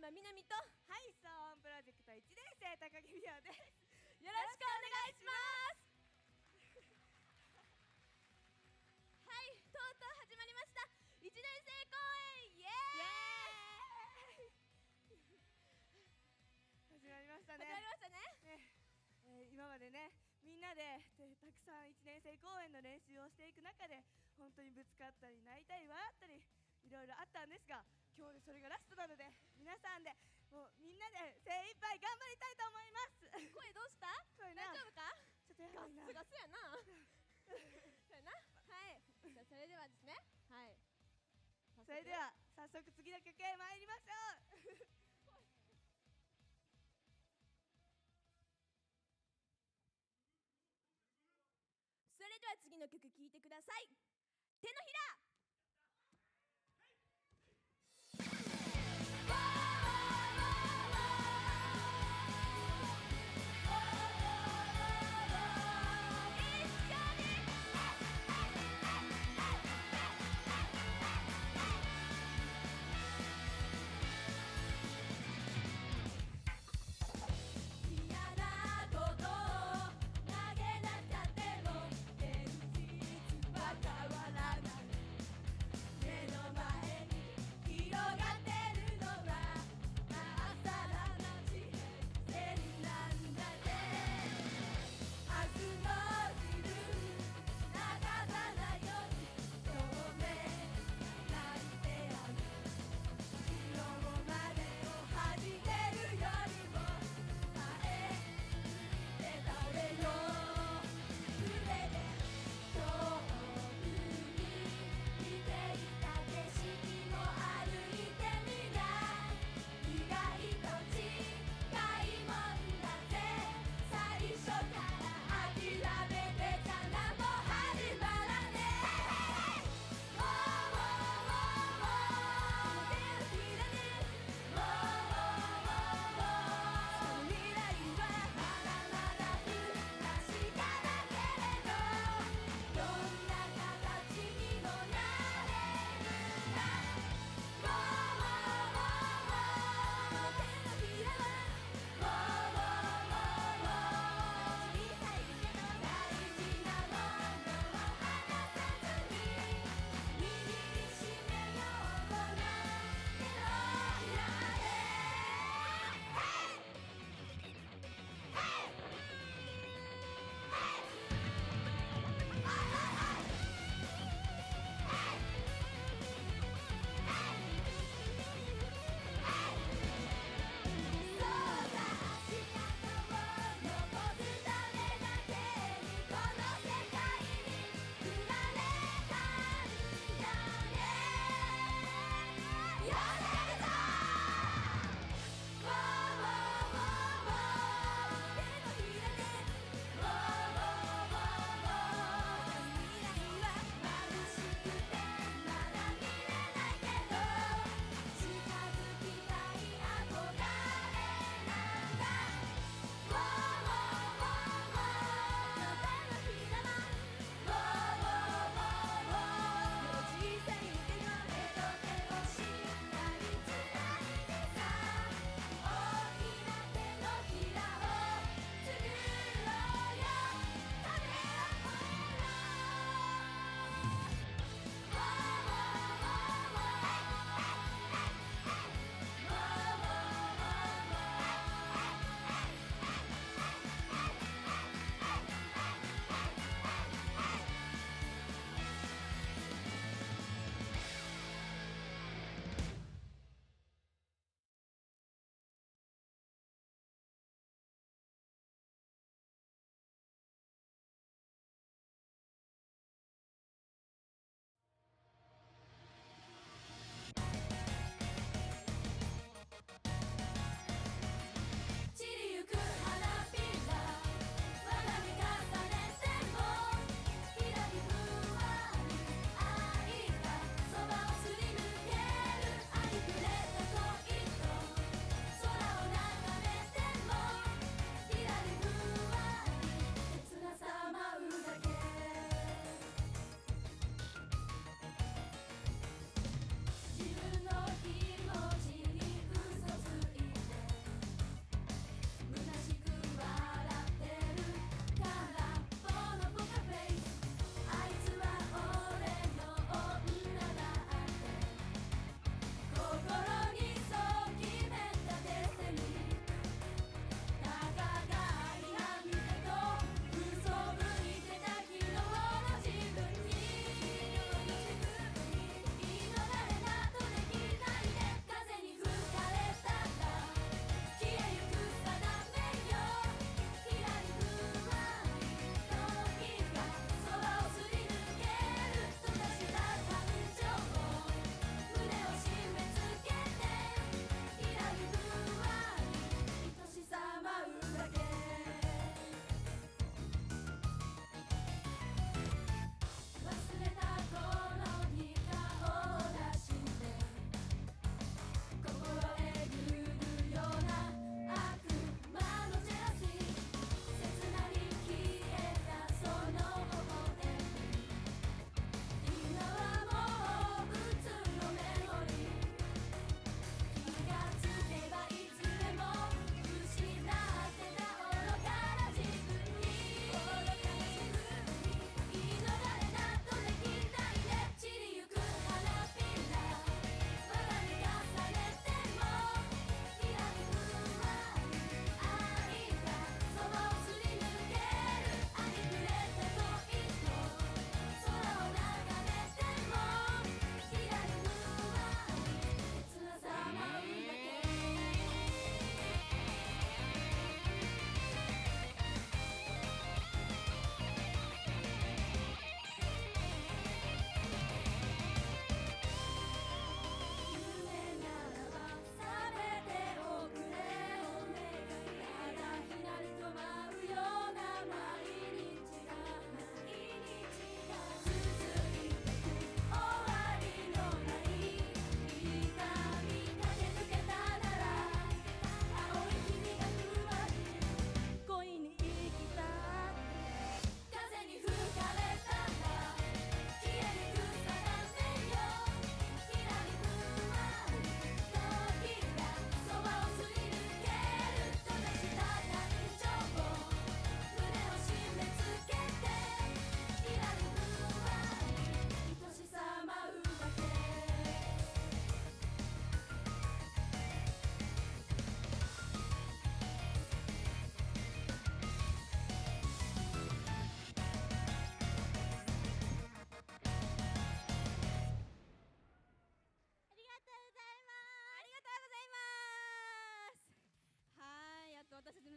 山みなみとよはい、ソーンプロジェクト1年生高木美代です。ろしくお願いします。はいとうとう始まりました。1年生公演イエーイ。始まりました始まりね。ましたね。ね。えー今までね、みんなででたくさん1年生公演の練習をしていく中で、本当にぶつかったり泣いたり笑ったりいろいろあったんですが、今日でそれがラストなので、皆さんでもうみんなで精一杯頑張りたいと思います。声どうした？大丈夫か？ちょっとやばいな。ガッツ。ガスやな。やな。はい。じゃあそれではですね。はい。それでは早速次の曲へ参りましょう。それでは次の曲聴いてください。手のひら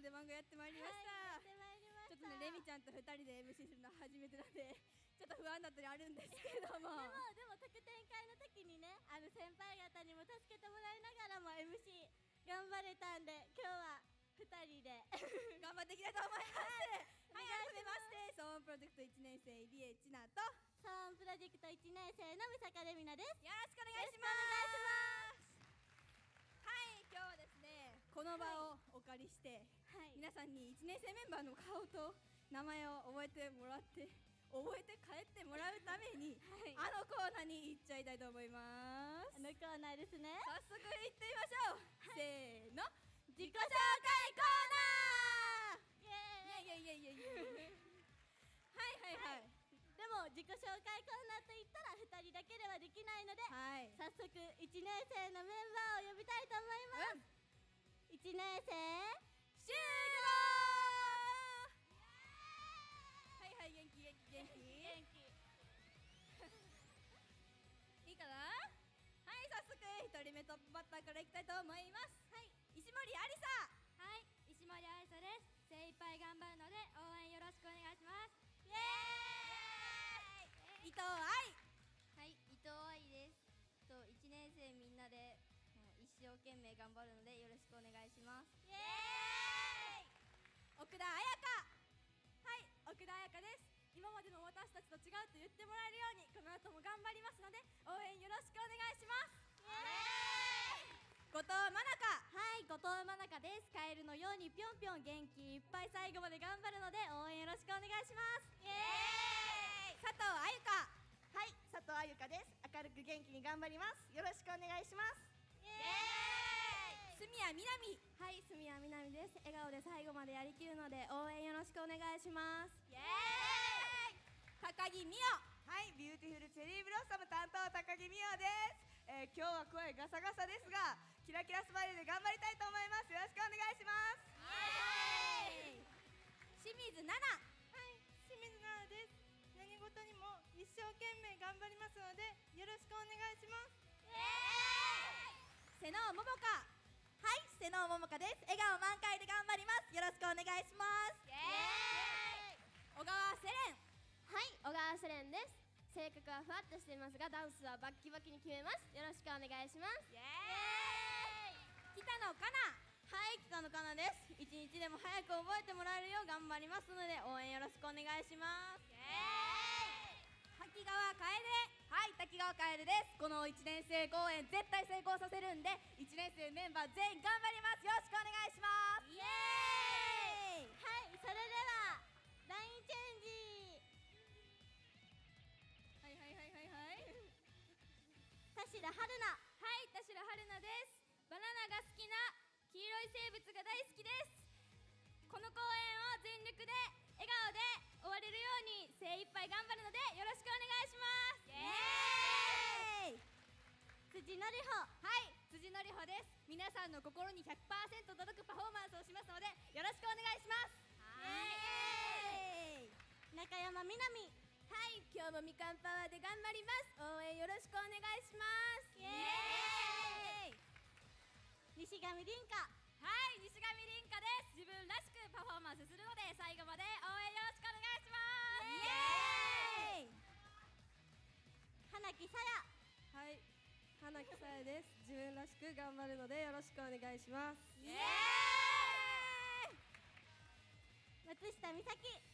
出番がやってまいりました、ちょっとねレミちゃんと2人で MC するのは初めてなんで ちょっと不安だったりあるんですけども。でもでも特典会の時にねあの先輩方にも助けてもらいながらも MC 頑張れたんで今日は2人で。頑張っていきたいと思います。はい、改めましてソーンプロジェクト1年生入江千奈と。よサーンプロジェクト1年生の三坂レミナです。ろしくお願いします。はい今日はですねこの場をお借りして、はい皆さんに1年生メンバーの顔と名前を覚えてもらって覚えて帰ってもらうために、はい。あのコーナーに行っちゃいたいと思います。あのコーナーですね。早速行ってみましょう、せーの。自己紹介コーナー。イエーイ。いやいやいやいやいやはいはいはい。でも自己紹介コーナーといったら2人だけではできないのではい。早速1年生のメンバーを呼びたいと思います、1年生シューはいはい元気元気。元気元気いい。かなはい早速一人目トップバッターからい。きたい。と思い。ますはい。石森ありさはい、石森愛沙です。精一杯頑張るので応援よろしくお願い。します。イエーイ伊藤愛はい、伊藤愛です。と一年生みんなでもう一生懸命頑張るのでよろしくお願い。します。今までの私たちと違うと言ってもらえるようにこの後も頑張りますので応援よろしくお願いします。後藤真中。はい後藤真中です。カエルのようにぴょんぴょん元気いっぱい最後まで頑張るので応援よろしくお願いします。イエーイ。佐藤あゆかはい佐藤あゆかです。明るく元気に頑張ります。よろしくお願いします。イエーイ。住谷みなみ。はい住谷みなみです。笑顔で最後までやりきるので応援よろしくお願いします。イエーイ高木美はい beautiful cherry blossom 担当高木美代です、えー今日は声ガサガサですがキラキラスマイルで頑張りたいと思います。よろしくお願いします。清水奈々。はい、清水奈々です。何事にも一生懸命頑張りますので、よろしくお願いします。瀬野桃香。はい瀬能桃香です。笑顔満開で頑張ります。よろしくお願いします。小川セレン。はい小川セレンです。性格はふわっとしていますがダンスはバッキバキに決めます。よろしくお願いします。イエーイ。北野かな？はい北野かなです。一日でも早く覚えてもらえるよう頑張りますので応援よろしくお願いします。イエーイ。滝川楓はい滝川楓です。この1年生公演絶対成功させるんで1年生メンバー全員頑張ります。よろしくお願いします。イエーイ。はいそれでは田代春菜。はい、田代春菜です。バナナが好きな黄色い生物が大好きです。この公演を全力で笑顔で終われるように精一杯頑張るのでよろしくお願いします。イエーイ。辻のりほはい辻のりほです。皆さんの心に100%届くパフォーマンスをしますのでよろしくお願いします。イエーイ。中山みなみはい今日もみかんパワーで頑張ります。応援よろしくお願いします。イエーイ。西上凛香。はい、西上凛香です。自分らしくパフォーマンスするので最後まで応援よろしくお願いします。イエーイ。花木さや。はい花木さやです。自分らしく頑張るのでよろしくお願いします。イエーイ。松下美咲。はい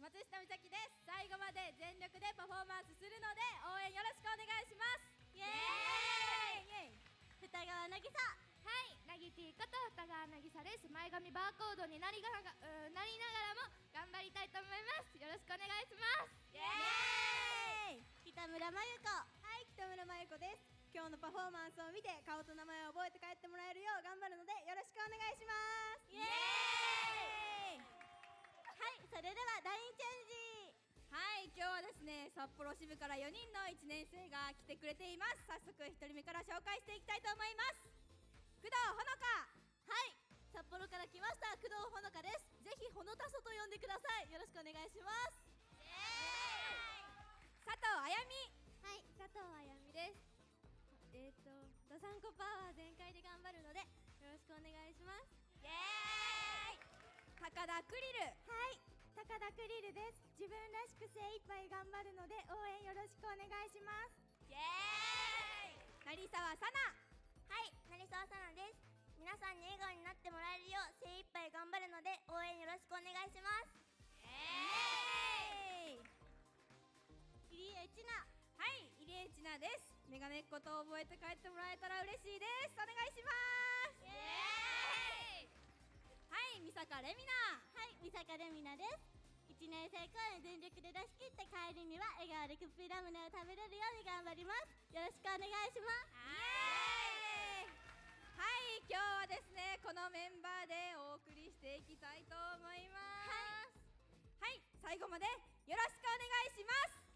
松下美咲です。最後まで全力でパフォーマンスするので応援よろしくお願いします。イエーイ。イエーイ二川渚はい、なぎてぃこと深川なぎさです。前髪バーコードになりががうーなりながらも頑張りたいと思います。よろしくお願いします。イエーイ。北村真由子。はい。北村真由子です。今日のパフォーマンスを見て顔と名前を覚えて帰ってもらえるよう頑張るのでよろしくお願いします。イエーイはいそれではラインチェンジ。はい今日はですね札幌支部から4人の1年生が来てくれています。早速1人目から紹介していきたいと思います。工藤ほのか。はい札幌から来ました工藤ほのかです。ぜひほのたそと呼んでください。よろしくお願いします。佐藤あやみ。はい、佐藤あやみです。えっ、と、ドサンコパワー全開で頑張るのでよろしくお願いします。イエーイ高田クリル。はい高田クリルです。自分らしく精一杯頑張るので応援よろしくお願いします。イエーイ。成沢さな。はい成沢さなです。皆さんに笑顔になってもらえるよう精一杯頑張るので応援よろしくお願いします。イエーイ。入江千奈。はい入江千奈です。メガネっ子と覚えて帰ってもらえたら嬉しいです。お願いしますい三坂レミナはい三坂レミナです。1年生公演全力で出し切って帰りには笑顔でクッピーラムネを食べれるように頑張ります。よろしくお願いします。はいはい今日はですねこのメンバーでお送りしていきたいと思います。はい、最後までよろしくお願いします。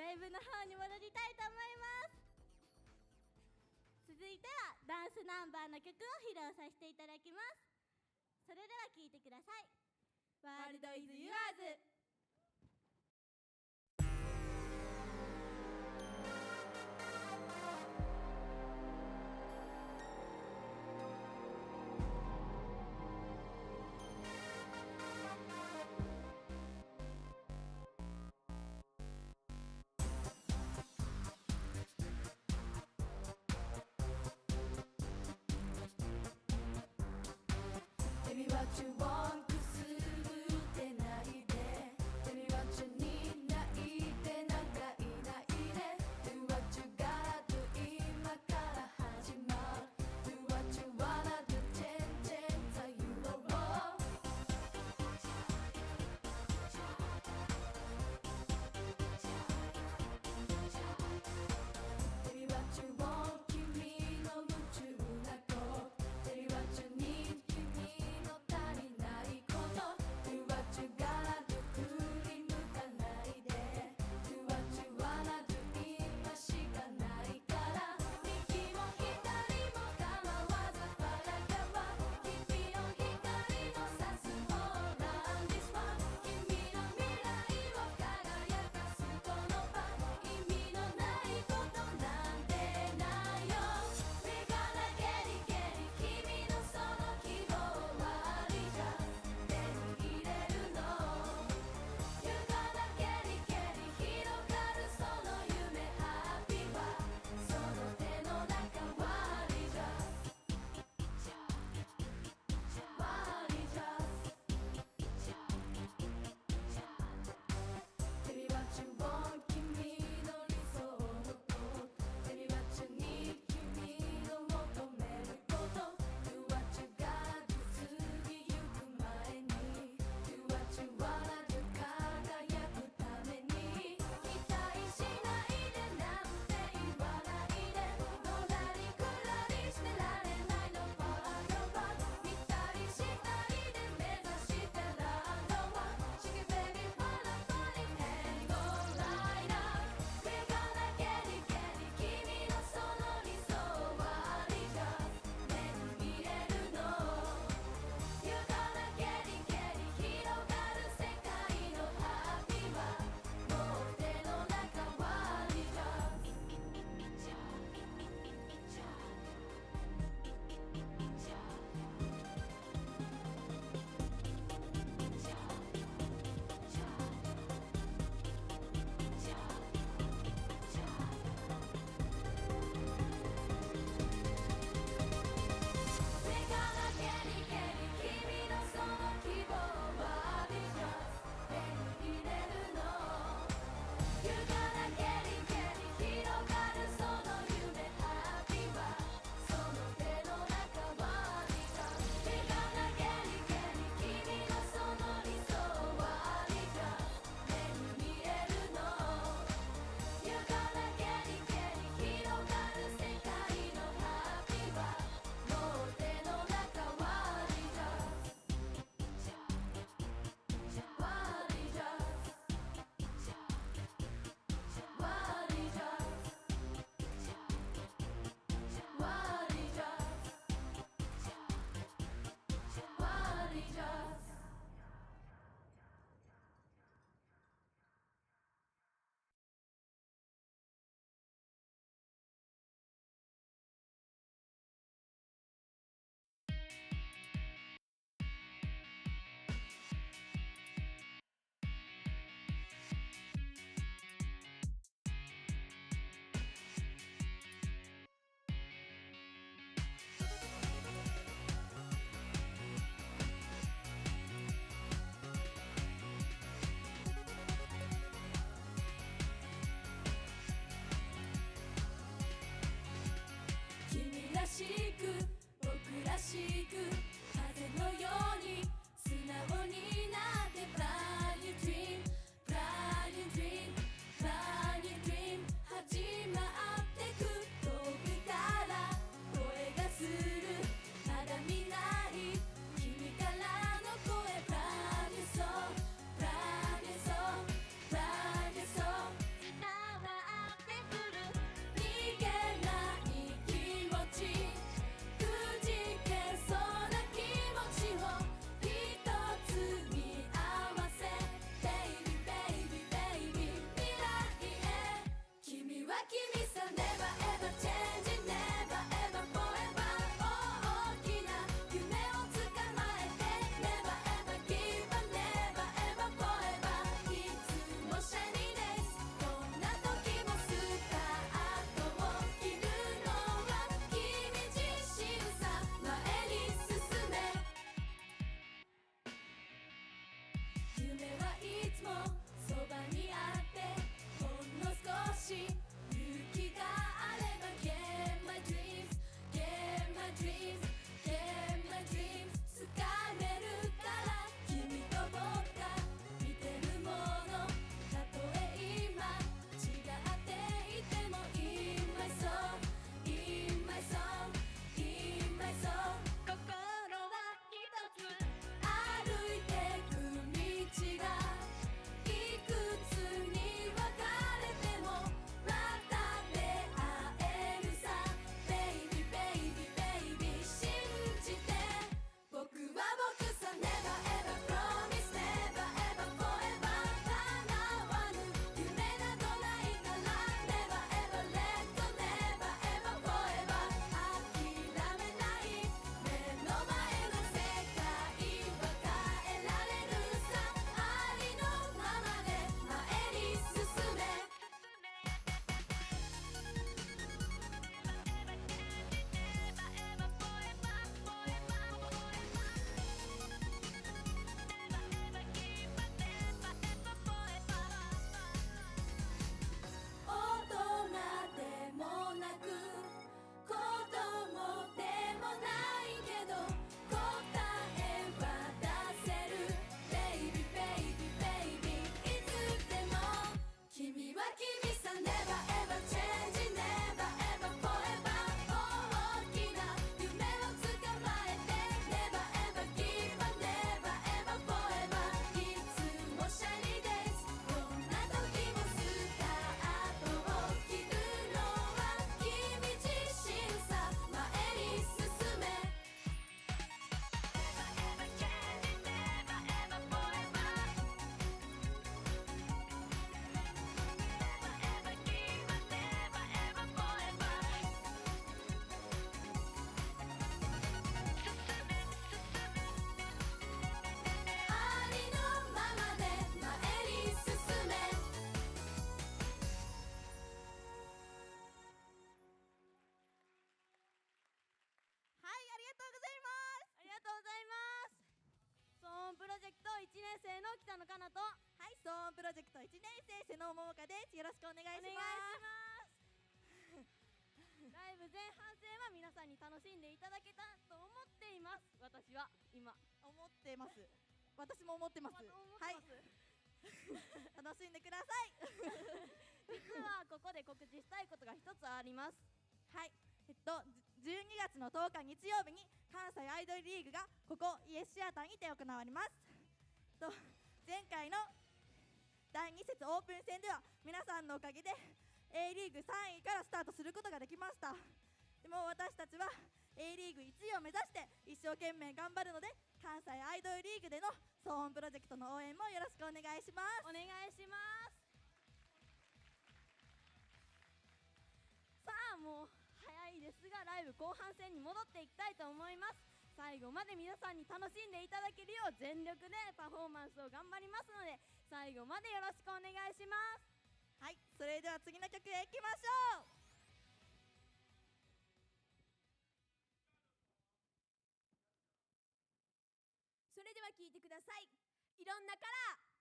ライブの方に戻りたいと思います。続いてはダンスナンバーの曲を披露させていただきます。それでは聴いてください。ワールドイズユアーズ。to walk. 生の北野かなとはい騒音プロジェクト1年生瀬野桃香ですよろしくお願いしますライブ前半戦は皆さんに楽しんでいただけたと思っています私は今思ってます私も思ってますはい楽しんでください実はここで告知したいことが一つありますはいえっと12月の10日日曜日に関西アイドルリーグがここイエスシアターにて行われますと前回の第2節オープン戦では皆さんのおかげで A リーグ3位からスタートすることができました。でも私たちは A リーグ1位を目指して一生懸命頑張るので関西アイドルリーグでの騒音プロジェクトの応援もよろしくお願いします。お願いします。さあもう早いですがライブ後半戦に戻っていきたいと思います。最後まで皆さんに楽しんでいただけるよう全力でパフォーマンスを頑張りますので最後までよろしくお願いします。はいそれでは次の曲へ行きましょう。それでは聞いてください。いろんなカラー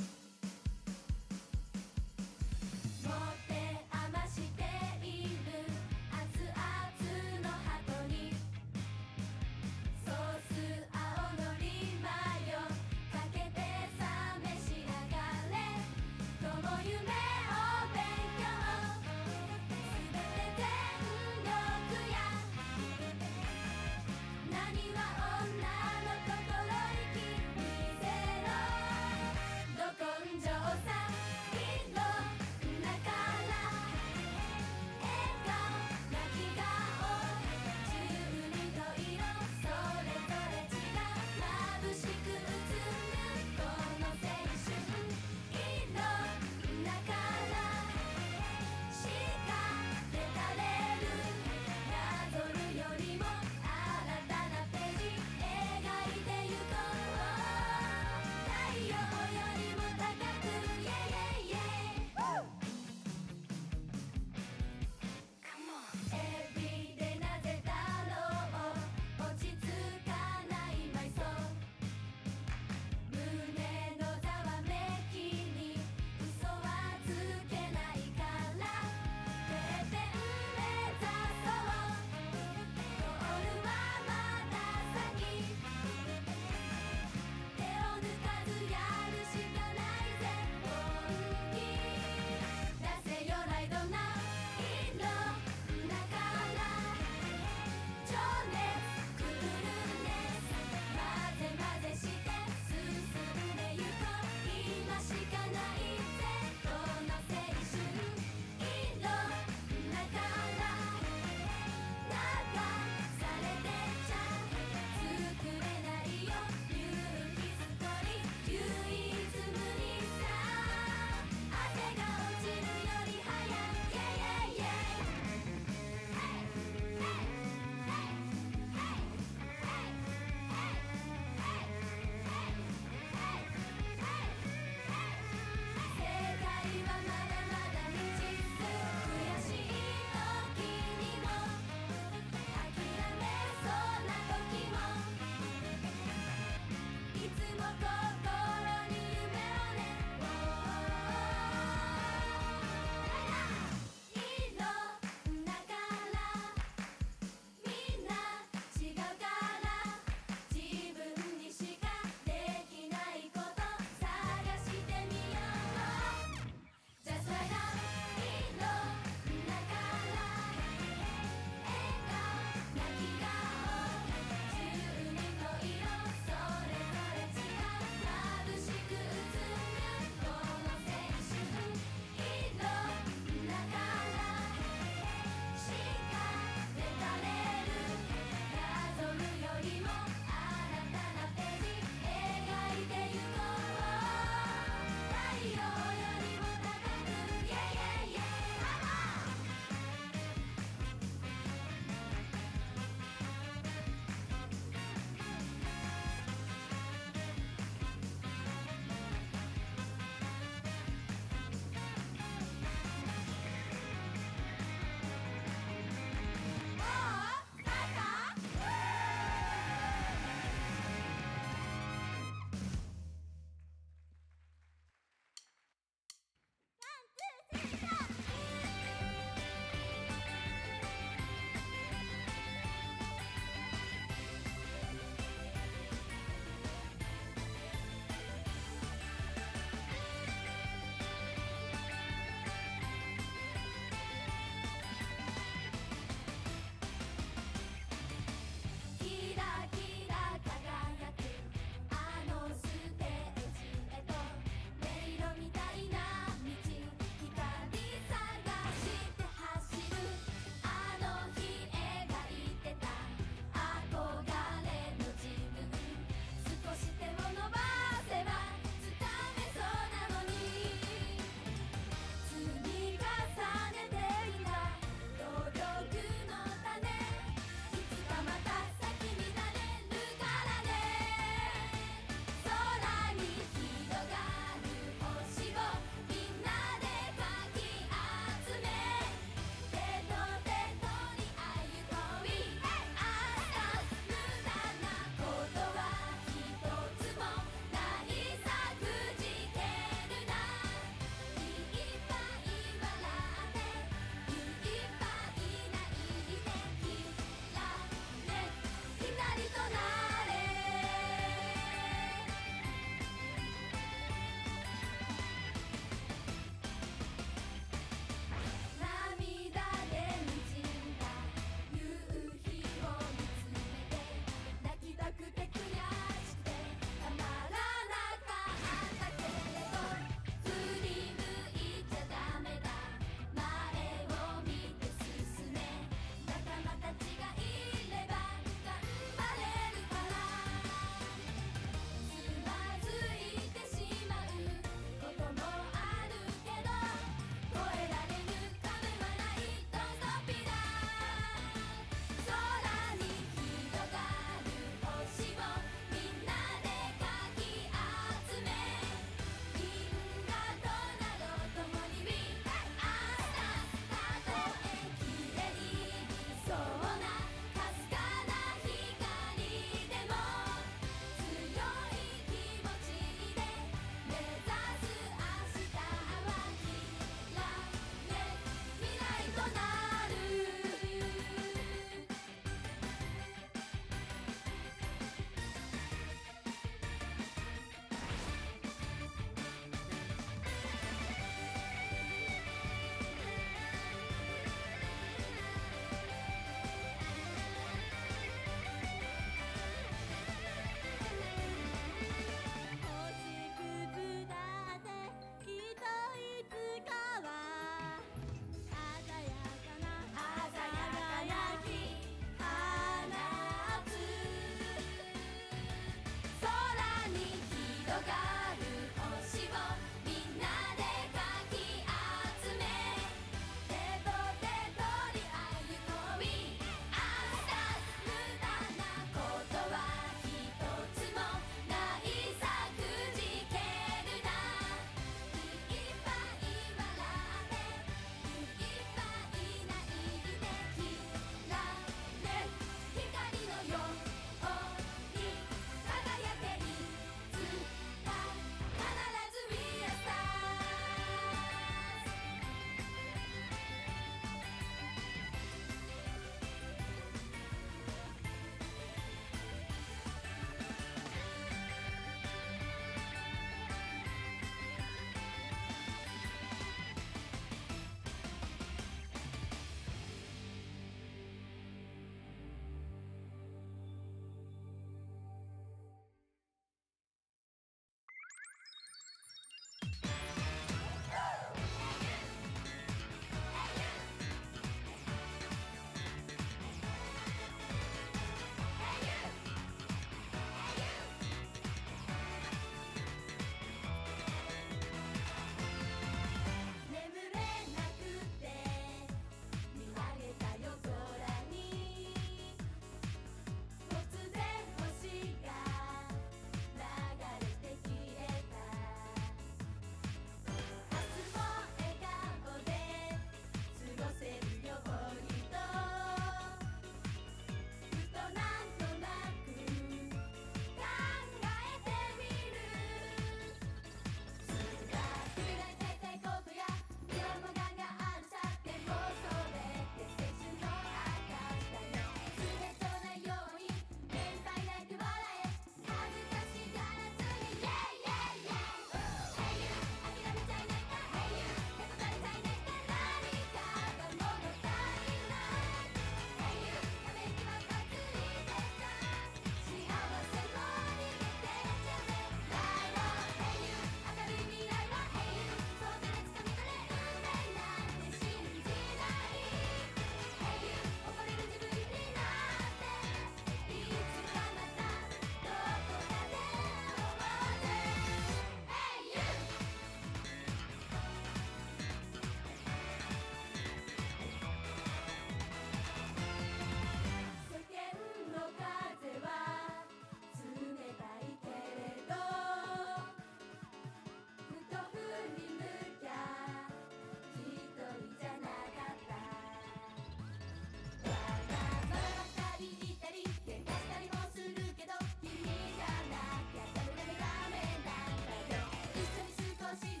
しい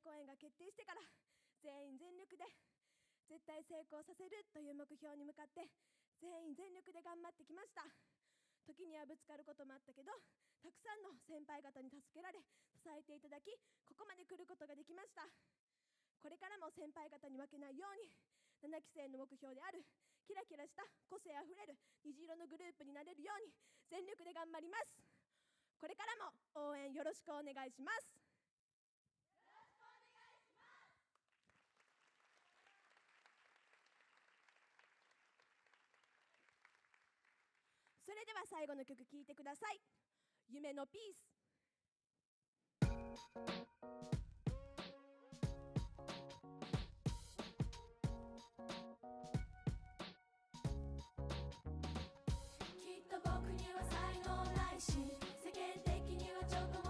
公演が決定してから全員全力で絶対成功させるという目標に向かって全員全力で頑張ってきました。時にはぶつかることもあったけどたくさんの先輩方に助けられ支えていただきここまで来ることができました。これからも先輩方に負けないように7期生の目標であるキラキラした個性あふれる虹色のグループになれるように全力で頑張ります。これからも応援よろしくお願いしますそれでは最後の曲聴いてください。夢のピース。きっと僕には才能ないし世間的にはちょっとも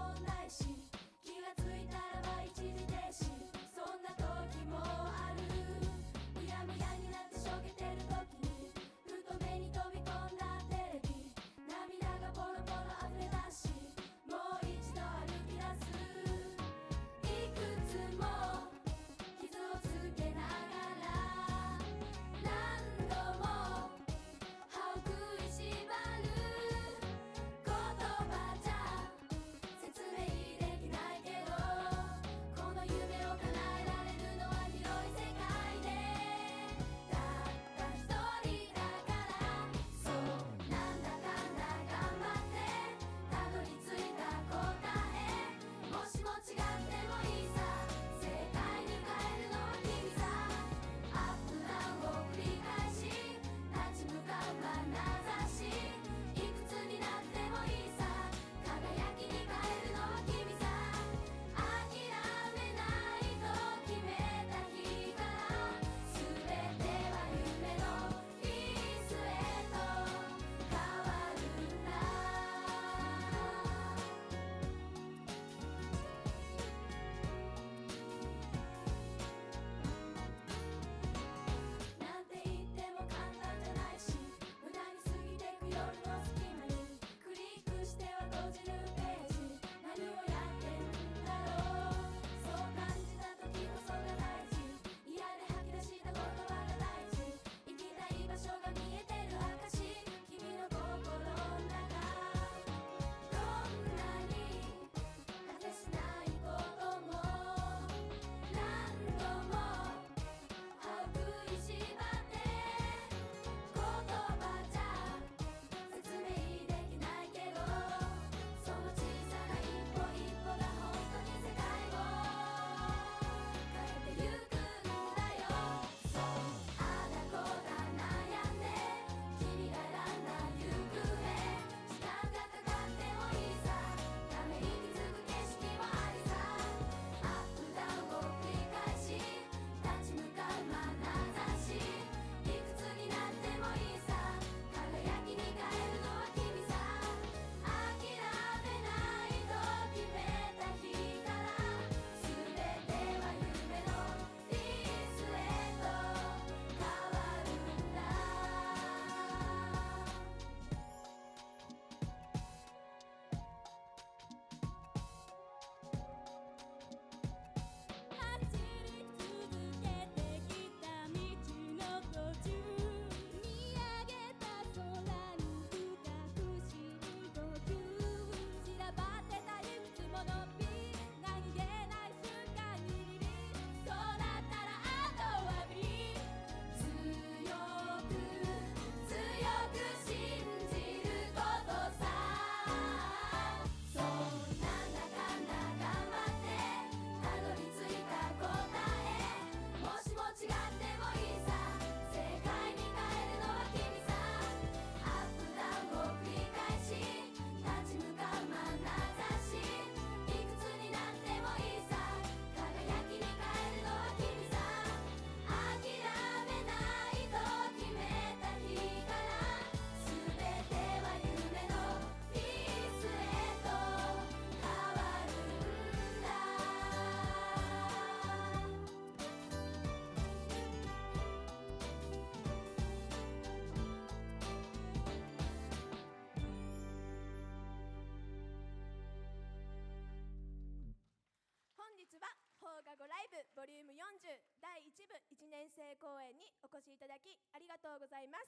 お越しいただきありがとうございます。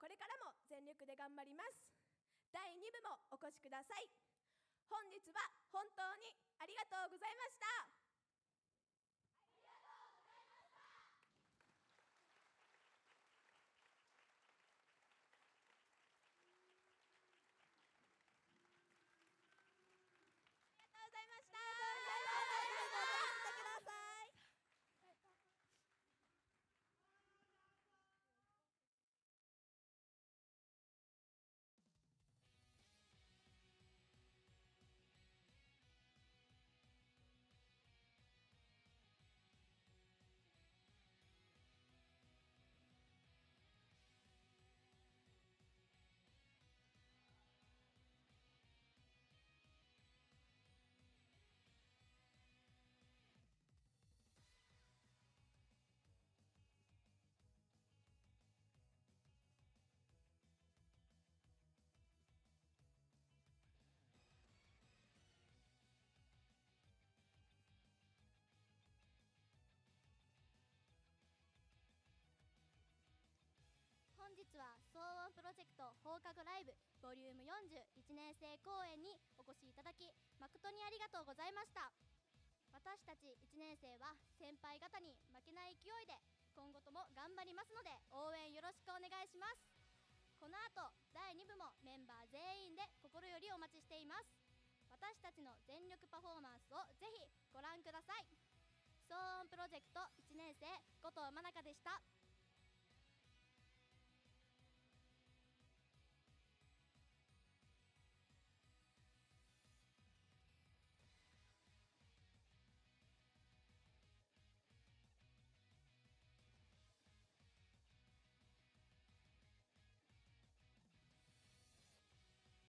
これからも全力で頑張ります。第2部もお越しください。本日はト放課後ライブボリューム401年生公演にお越しいただき誠にありがとうございました。私たち1年生は先輩方に負けない勢いで今後とも頑張りますので応援よろしくお願いします。この後第2部もメンバー全員で心よりお待ちしています。私たちの全力パフォーマンスをぜひご覧ください。騒音プロジェクト1年生後藤真中でした。